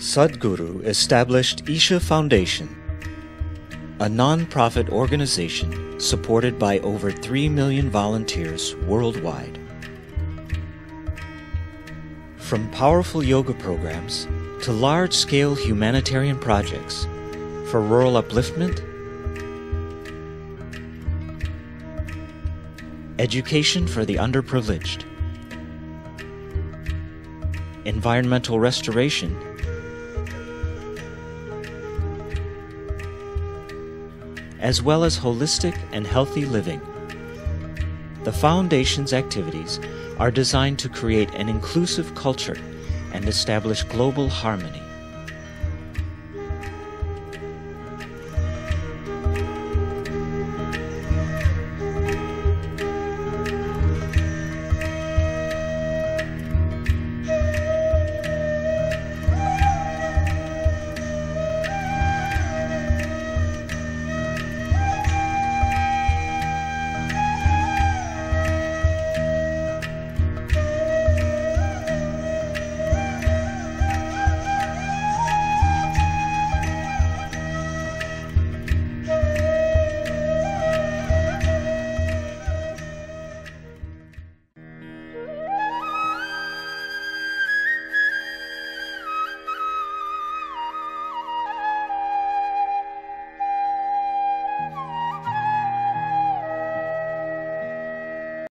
Sadhguru established Isha Foundation, a non-profit organization supported by over 3 million volunteers worldwide. From powerful yoga programs to large-scale humanitarian projects for rural upliftment, education for the underprivileged, environmental restoration, as well as holistic and healthy living. The Foundation's activities are designed to create an inclusive culture and establish global harmony.